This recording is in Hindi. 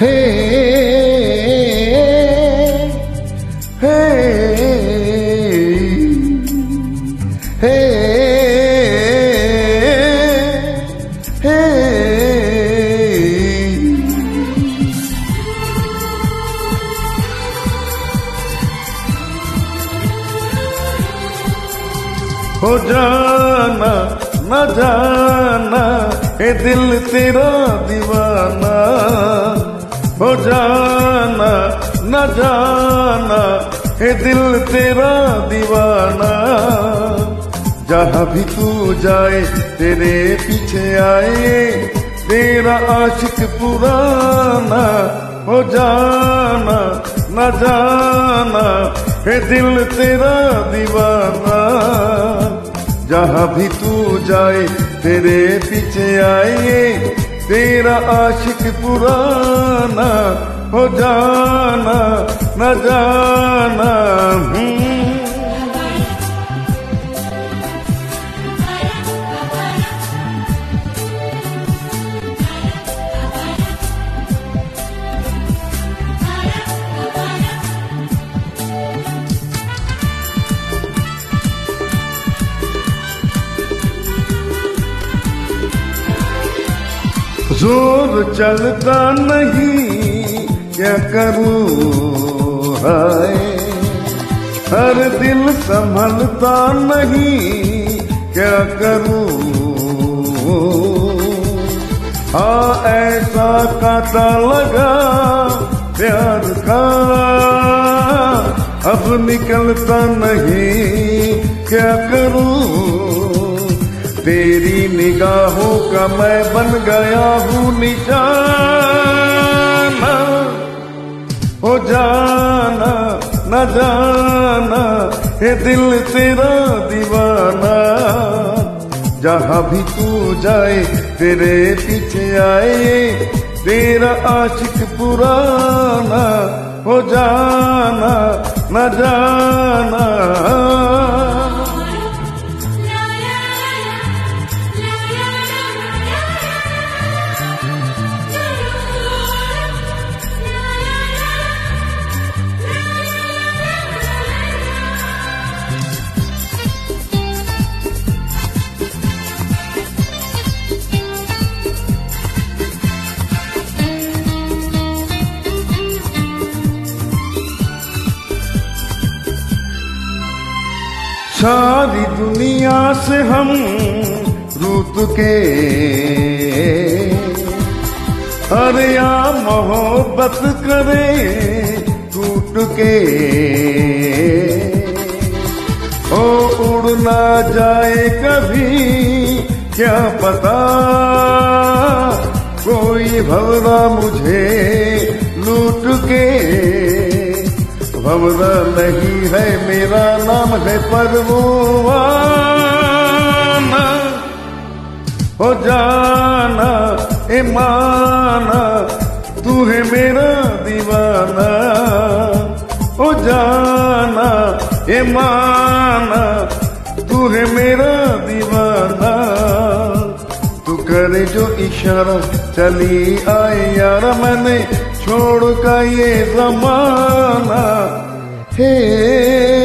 हे हे हे हे हो। जाना न जाना ए दिल तेरा दीवाना। हो जाना, न जाना ए दिल तेरा दीवाना। जहाँ भी तू जाए, तेरे पीछे आए, तेरा आशिक पुराना। हो जाना, न जाना, हे दिल तेरा दीवाना। जहाँ भी तू जाए, तेरे पीछे आए तेरा आशिक पुराना हो जाना न जाना हम्म। ज़ोर चलता नहीं, क्या करूँ हाय? हर दिल संभलता नहीं, क्या करूँ? हाँ ऐसा काटा लगा, प्यार का। अब निकलता नहीं, क्या करूँ? तेरी निगाहों का मैं बन गया हूँ निशाना। हो जाना, न जाना, ये दिल तेरा दीवाना। जहाँ भी तू जाए, तेरे पीछे आए, तेरा आशिक पुराना। हो जाना, न जाना। सारी दुनिया से हम रूत के। अरे या मोहब्बत करे टूट के। ओ उड़ ना जाए कभी, क्या पता कोई भवरा मुझे भवरा नहीं है, मेरा नाम है परवाना हो जाना ए माना तू है मेरा दीवाना। हो जाना ए माना तू है मेरा दीवाना। तू करे जो इशारा, चली आए यार, मैंने छोड़ का ये जमाना। हे